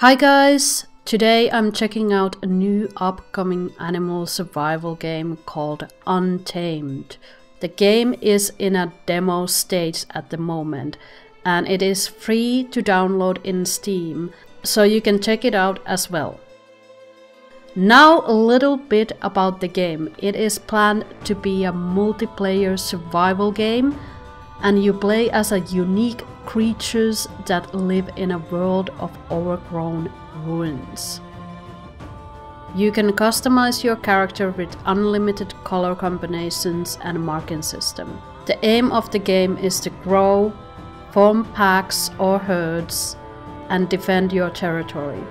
Hi guys! Today I'm checking out a new upcoming animal survival game called Untamed. The game is in a demo stage at the moment and it is free to download in Steam, so you can check it out as well. Now a little bit about the game. It is planned to be a multiplayer survival game and you play as a unique creatures that live in a world of overgrown ruins. You can customize your character with unlimited color combinations and marking system. The aim of the game is to grow, form packs or herds, and defend your territory.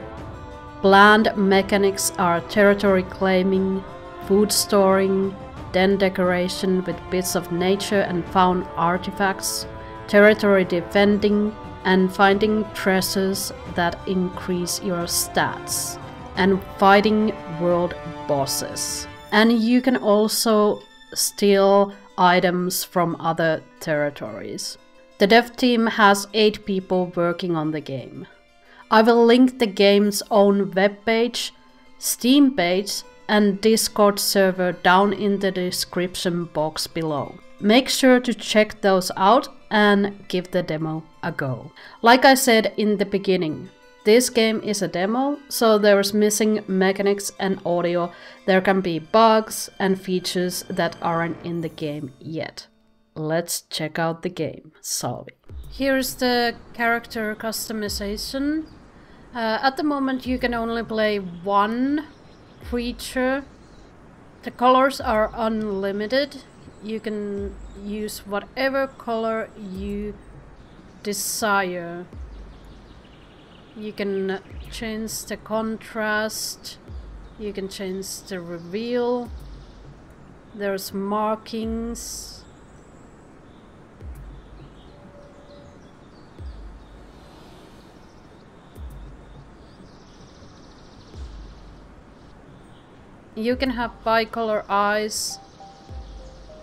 Bland mechanics are territory claiming, food storing, den decoration with bits of nature and found artifacts, territory defending, and finding treasures that increase your stats, and fighting world bosses. And you can also steal items from other territories. The dev team has 8 people working on the game. I will link the game's own webpage, Steam page and Discord server down in the description box below. Make sure to check those out and give the demo a go. Like I said in the beginning, this game is a demo, so there's missing mechanics and audio. There can be bugs and features that aren't in the game yet. Let's check out the game, Salvi. Here's the character customization. Uh, at the moment you can only play one creature. The colors are unlimited you can use whatever color you desire. You can change the contrast, you can change the reveal, there's markings. You can have bicolor eyes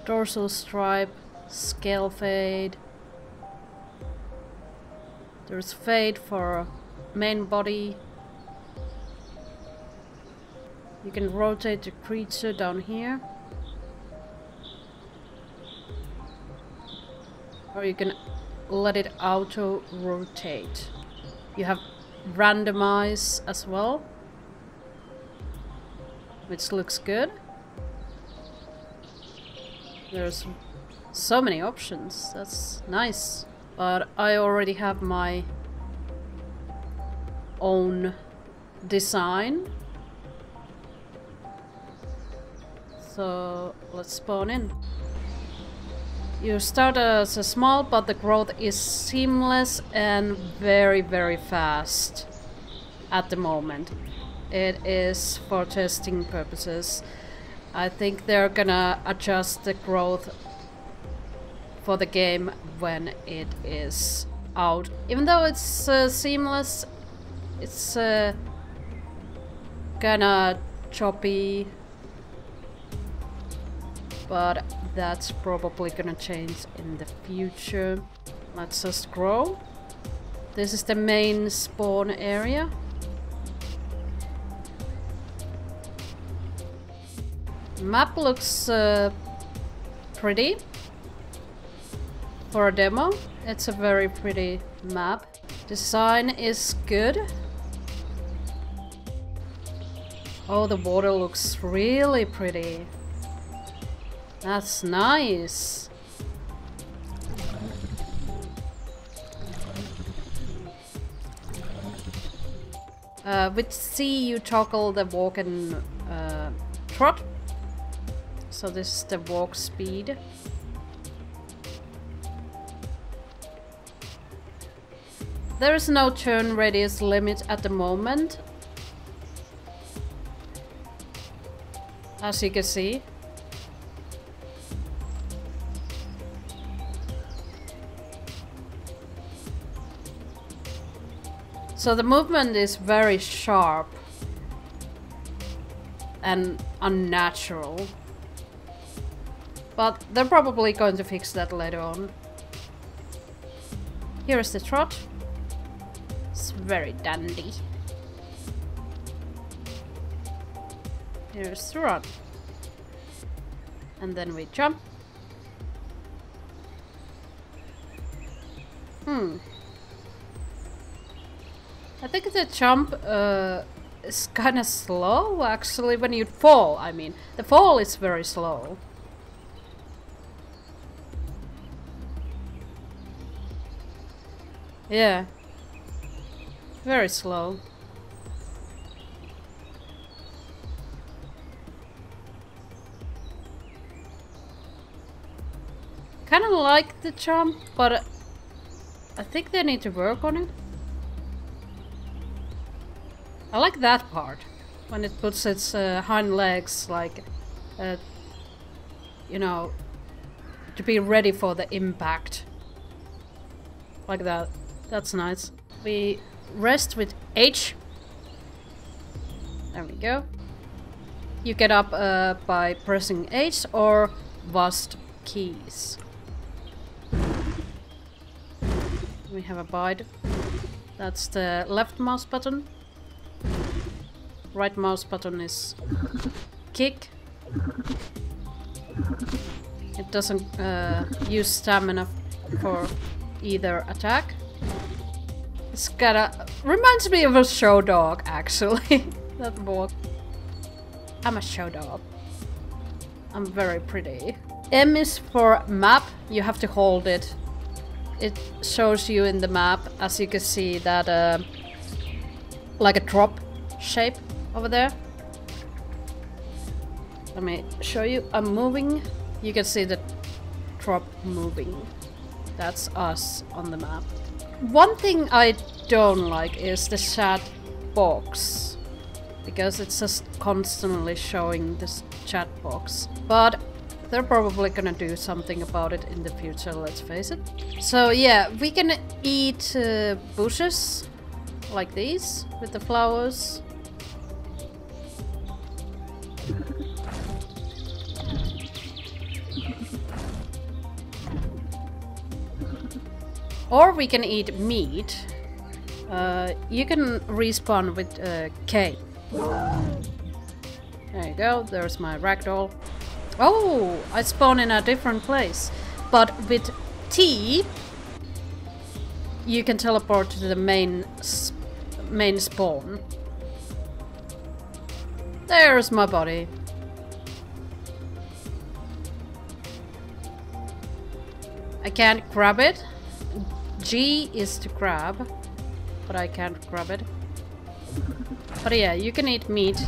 dorsal stripe, scale fade. There's fade for main body. You can rotate the creature down here. Or you can let it auto rotate. You have randomize as well, which looks good. There's so many options. That's nice. But I already have my own design. So let's spawn in. You start as a small, but the growth is seamless and very, very fast at the moment. It is for testing purposes. I think they're gonna adjust the growth for the game when it is out. Even though it's uh, seamless, it's uh, kinda choppy. But that's probably gonna change in the future. Let's just grow. This is the main spawn area. Map looks uh, pretty. For a demo, it's a very pretty map. Design is good. Oh, the water looks really pretty. That's nice. Uh, with C you toggle the walk and uh, trot so this is the walk speed. There is no turn radius limit at the moment. As you can see. So the movement is very sharp and unnatural. But they're probably going to fix that later on. Here is the trot. It's very dandy. Here's the run. And then we jump. Hmm. I think the jump uh, is kinda slow actually when you fall, I mean. The fall is very slow. Yeah. Very slow. Kinda like the jump, but I think they need to work on it. I like that part. When it puts its uh, hind legs, like, uh, you know, to be ready for the impact. Like that. That's nice. We rest with H. There we go. You get up uh, by pressing H or WASD keys. We have a bide. That's the left mouse button. Right mouse button is kick. It doesn't uh, use stamina for either attack. It's got a... reminds me of a show dog, actually. that walk. I'm a show dog. I'm very pretty. M is for map. You have to hold it it shows you in the map, as you can see, that uh, like a drop shape over there. Let me show you. I'm moving. You can see the drop moving. That's us on the map. One thing I don't like is the chat box. Because it's just constantly showing this chat box. But they're probably gonna do something about it in the future, let's face it. So yeah, we can eat uh, bushes like these with the flowers. Or we can eat meat. Uh, you can respawn with uh, K. There you go, there's my ragdoll. Oh, I spawn in a different place. But with T, you can teleport to the main main spawn. There's my body. I can't grab it. G is to grab, but I can't grab it. But yeah, you can eat meat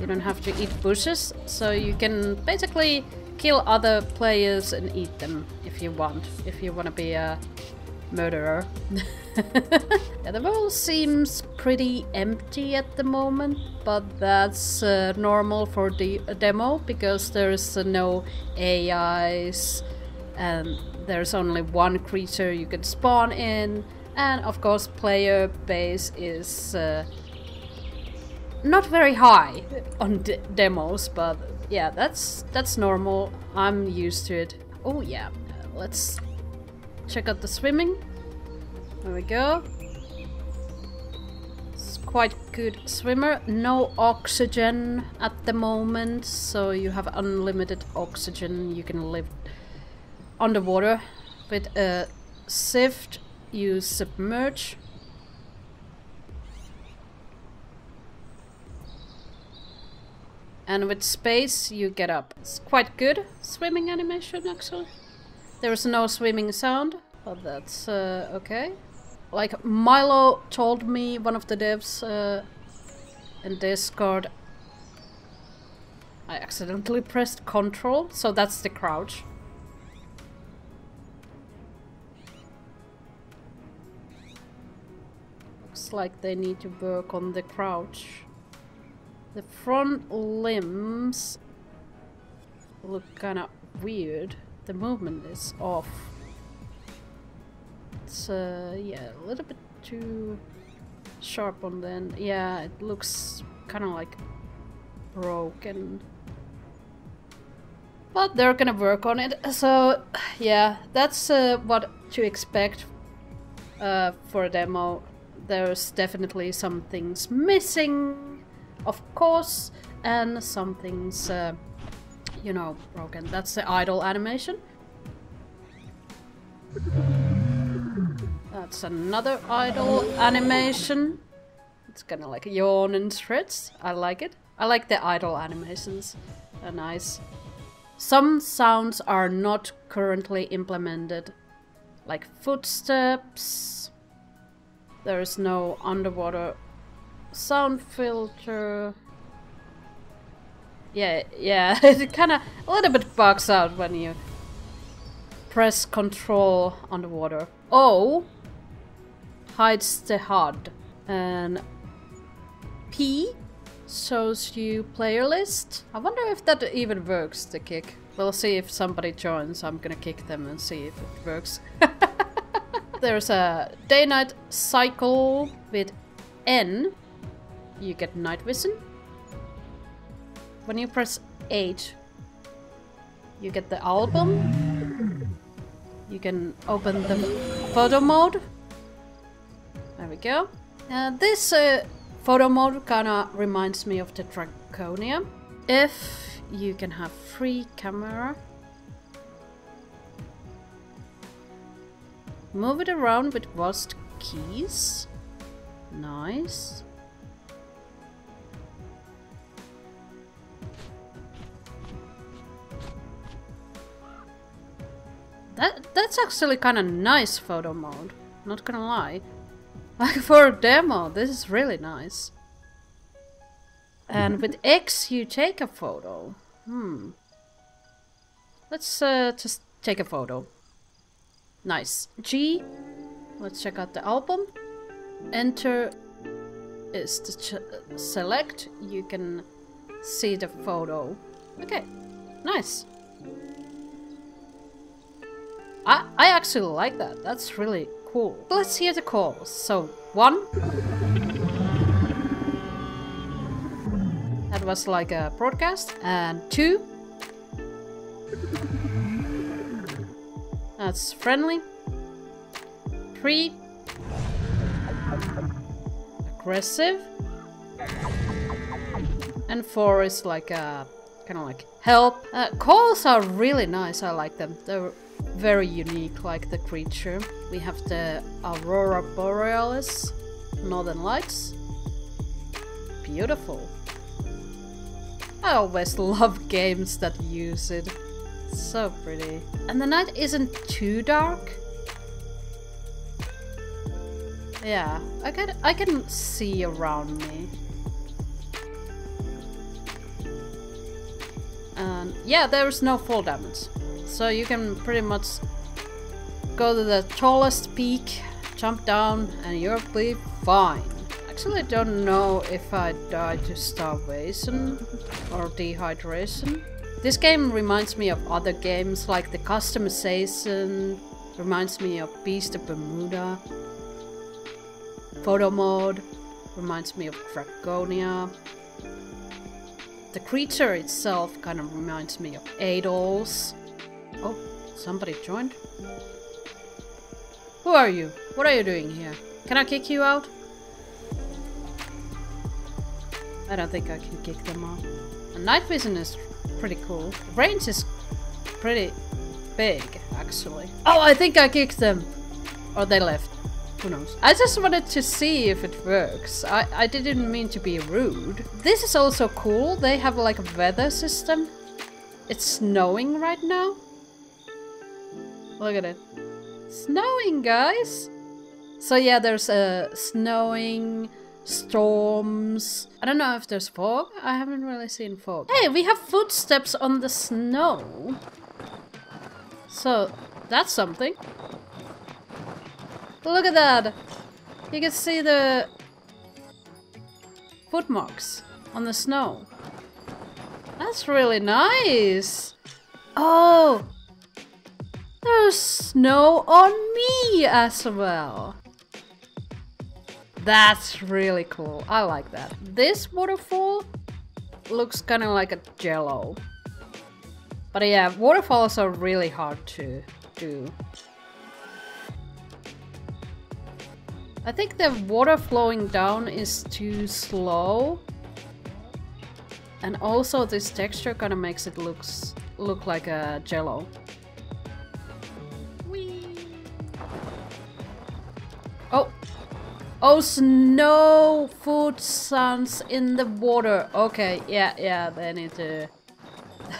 you don't have to eat bushes, so you can basically kill other players and eat them if you want, if you want to be a murderer. yeah, the world seems pretty empty at the moment, but that's uh, normal for the demo because there's uh, no AIs and there's only one creature you can spawn in and of course player base is uh, not very high on demos, but yeah, that's that's normal. I'm used to it. Oh yeah, let's check out the swimming. There we go. It's quite good swimmer. No oxygen at the moment, so you have unlimited oxygen. You can live underwater. With a sift, you submerge And with space, you get up. It's quite good swimming animation, actually. There's no swimming sound, but that's uh, okay. Like Milo told me, one of the devs uh, in Discord, I accidentally pressed control, so that's the crouch. Like they need to work on the crouch. The front limbs look kind of weird. The movement is off. It's, uh, yeah, a little bit too sharp on the end. Yeah, it looks kind of like broken. But they're gonna work on it. So, yeah, that's uh, what to expect uh, for a demo. There's definitely some things missing of course, and something's, uh, you know, broken. That's the idle animation. That's another idle animation. It's kind of like yawn and stretch. I like it. I like the idle animations. They're nice. Some sounds are not currently implemented, like footsteps. There is no underwater sound filter. Yeah, yeah, it kind of a little bit bugs out when you press control underwater. O oh, hides the HUD and P shows you player list. I wonder if that even works, the kick. We'll see if somebody joins. I'm gonna kick them and see if it works. There's a day-night cycle with N. You get night vision. When you press H, you get the album. You can open the photo mode. There we go. Uh, this uh, Photo mode kinda reminds me of the Draconia. If you can have free camera. Move it around with WASD keys. Nice. That that's actually kind of nice photo mode. Not gonna lie. Like for a demo, this is really nice. And with X you take a photo. Hmm. Let's uh, just take a photo. Nice. G. Let's check out the album. Enter is to select. You can see the photo. Okay. Nice. I, I actually like that. That's really cool. Let's hear the calls. So, one. That was like a broadcast. And two. That's friendly. Three. Aggressive. And four is like a kind of like help. Uh, calls are really nice. I like them. They're very unique like the creature. We have the Aurora Borealis, Northern Lights. Beautiful. I always love games that use it. So pretty. And the night isn't too dark. Yeah, I can I can see around me. And yeah, there's no fall damage. So you can pretty much go to the tallest peak, jump down, and you'll be fine. Actually, I don't know if I died to starvation or dehydration. This game reminds me of other games like the customization, reminds me of Beast of Bermuda. Photo mode reminds me of Draconia. The creature itself kind of reminds me of Eidos. Oh, somebody joined? Who are you? What are you doing here? Can I kick you out? I don't think I can kick them out. And night vision is pretty cool. The range is pretty big, actually. Oh, I think I kicked them! Or they left. Who knows? I just wanted to see if it works. I, I didn't mean to be rude. This is also cool. They have like a weather system. It's snowing right now. Look at it. Snowing, guys! So yeah, there's uh, snowing, storms. I don't know if there's fog. I haven't really seen fog. Hey, we have footsteps on the snow. So, that's something. Look at that! You can see the footmarks on the snow. That's really nice! Oh! There's snow on me as well. That's really cool. I like that. This waterfall looks kind of like a jello. But yeah, waterfalls are really hard to do. I think the water flowing down is too slow. And also this texture kind of makes it looks look like a jello. Oh, snow food sounds in the water. Okay, yeah, yeah, they need to...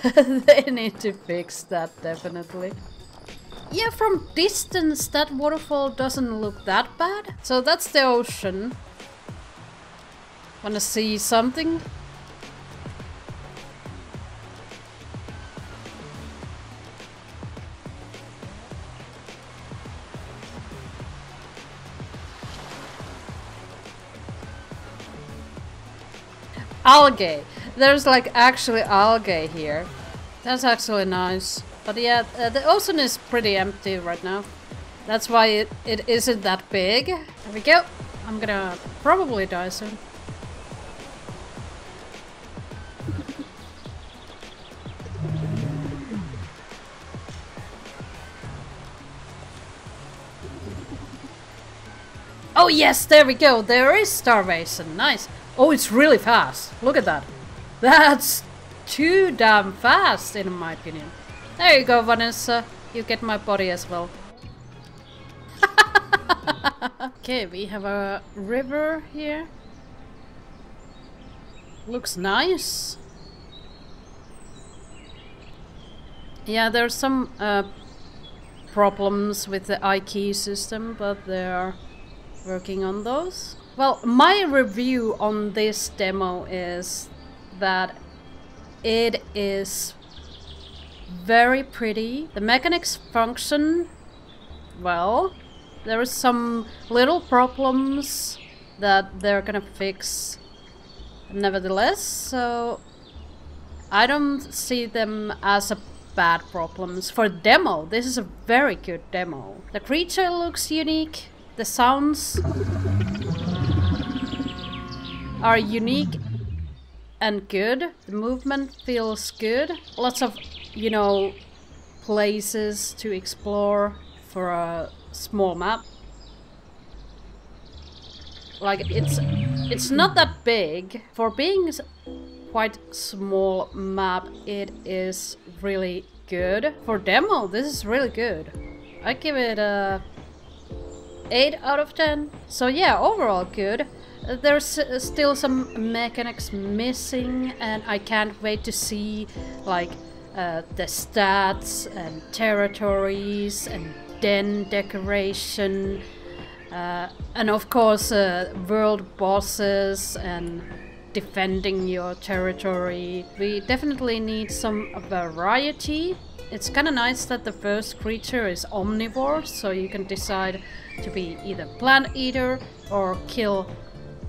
they need to fix that, definitely. Yeah, from distance, that waterfall doesn't look that bad. So that's the ocean. Wanna see something? Algae. There's like actually algae here. That's actually nice. But yeah, uh, the ocean is pretty empty right now. That's why it, it isn't that big. There we go. I'm gonna probably die soon. Oh yes, there we go. There is starvation. Nice. Oh, it's really fast. Look at that. That's too damn fast, in my opinion. There you go, Vanessa. You get my body as well. okay, we have a river here. Looks nice. Yeah, there's some uh, problems with the IKEA system, but they are working on those. Well, my review on this demo is that it is very pretty. The mechanics function well. There are some little problems that they're gonna fix nevertheless, so I don't see them as a bad problems. For demo, this is a very good demo. The creature looks unique, the sounds are unique and good. The movement feels good. Lots of, you know, places to explore for a small map. Like, it's it's not that big. For being quite small map, it is really good. For demo, this is really good. I give it a 8 out of 10. So yeah, overall good. There's uh, still some mechanics missing and I can't wait to see like uh, the stats and territories and den decoration uh, and of course uh, world bosses and defending your territory. We definitely need some variety. It's kind of nice that the first creature is omnivore, so you can decide to be either plant eater or kill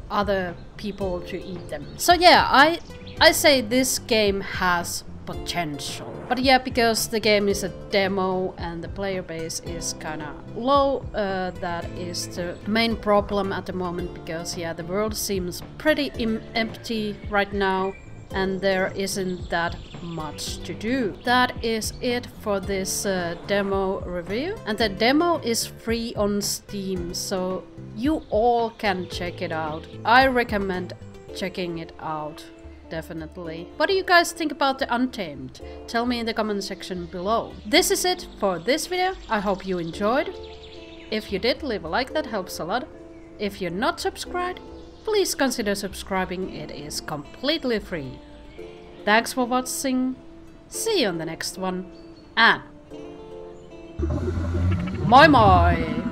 other people to eat them. So yeah, I I say this game has potential. But yeah, because the game is a demo and the player base is kind of low, uh, that is the main problem at the moment because yeah, the world seems pretty empty right now and there isn't that much to do. That is it for this uh, demo review. And the demo is free on Steam, so you all can check it out. I recommend checking it out definitely. What do you guys think about the Untamed? Tell me in the comment section below. This is it for this video. I hope you enjoyed. If you did, leave a like, that helps a lot. If you're not subscribed, please consider subscribing, it is completely free. Thanks for watching, see you on the next one, and... Moi moi!